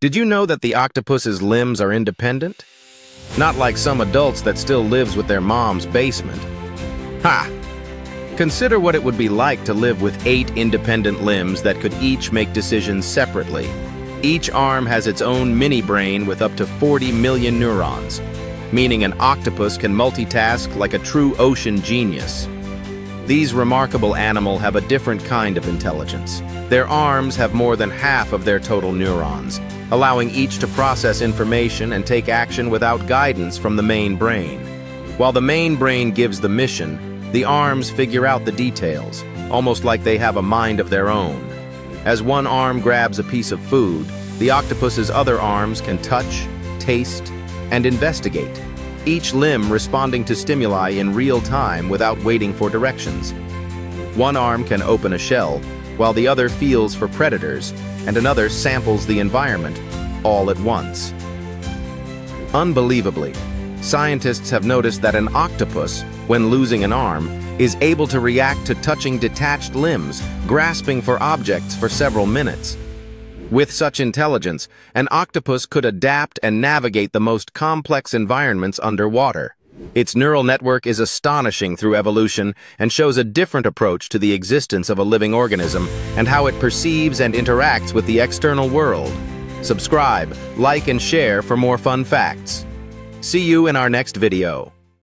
Did you know that the octopus's limbs are independent? Not like some adults that still lives with their mom's basement. Ha! Consider what it would be like to live with eight independent limbs that could each make decisions separately. Each arm has its own mini-brain with up to 40 million neurons, meaning an octopus can multitask like a true ocean genius. These remarkable animal have a different kind of intelligence. Their arms have more than half of their total neurons, allowing each to process information and take action without guidance from the main brain. While the main brain gives the mission, the arms figure out the details, almost like they have a mind of their own. As one arm grabs a piece of food, the octopus's other arms can touch, taste, and investigate, each limb responding to stimuli in real time without waiting for directions. One arm can open a shell, while the other feels for predators, and another samples the environment, all at once. Unbelievably, scientists have noticed that an octopus, when losing an arm, is able to react to touching detached limbs, grasping for objects for several minutes. With such intelligence, an octopus could adapt and navigate the most complex environments underwater. Its neural network is astonishing through evolution and shows a different approach to the existence of a living organism and how it perceives and interacts with the external world. Subscribe, like, and share for more fun facts. See you in our next video.